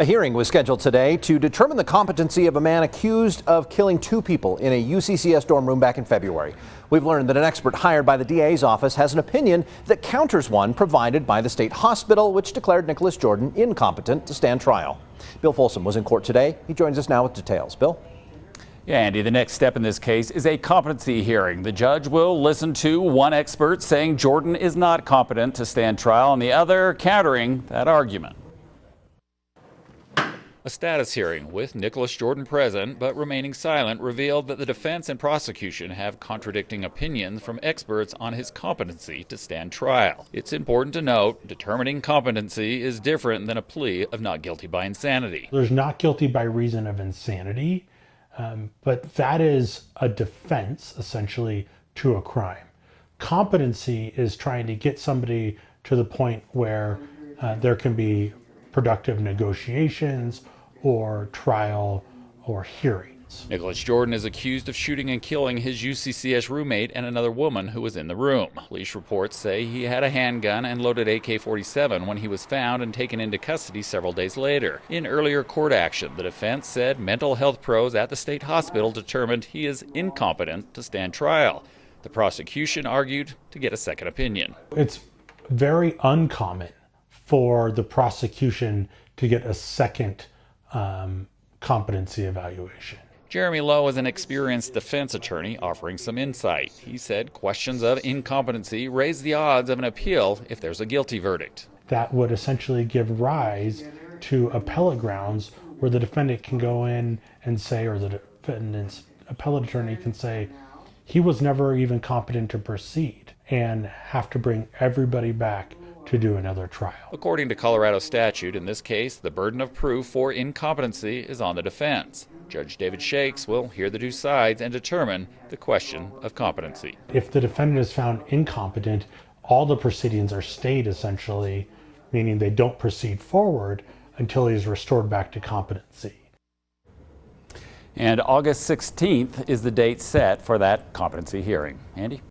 A hearing was scheduled today to determine the competency of a man accused of killing two people in a UCCS dorm room back in February. We've learned that an expert hired by the DA's office has an opinion that counters one provided by the state hospital, which declared Nicholas Jordan incompetent to stand trial. Bill Folsom was in court today. He joins us now with details. Bill? Yeah, Andy, the next step in this case is a competency hearing. The judge will listen to one expert saying Jordan is not competent to stand trial and the other countering that argument. A status hearing with Nicholas Jordan present but remaining silent revealed that the defense and prosecution have contradicting opinions from experts on his competency to stand trial. It's important to note determining competency is different than a plea of not guilty by insanity. There's not guilty by reason of insanity, um, but that is a defense essentially to a crime. Competency is trying to get somebody to the point where uh, there can be productive negotiations or trial or hearings. Nicholas Jordan is accused of shooting and killing his UCCS roommate and another woman who was in the room. Police reports say he had a handgun and loaded AK 47 when he was found and taken into custody several days later. In earlier court action, the defense said mental health pros at the state hospital determined he is incompetent to stand trial. The prosecution argued to get a second opinion. It's very uncommon for the prosecution to get a second um, competency evaluation. Jeremy Loew is an experienced defense attorney offering some insight. He said questions of incompetency raise the odds of an appeal if there's a guilty verdict. That would essentially give rise to appellate grounds where the defendant can go in and say, or the defendant's appellate attorney can say, he was never even competent to proceed and have to bring everybody back to do another trial. According to Colorado statute, in this case, the burden of proof for incompetency is on the defense. Judge David Shakes will hear the two sides and determine the question of competency. If the defendant is found incompetent, all the proceedings are stayed essentially, meaning they don't proceed forward until he is restored back to competency. And August 16th is the date set for that competency hearing. Andy?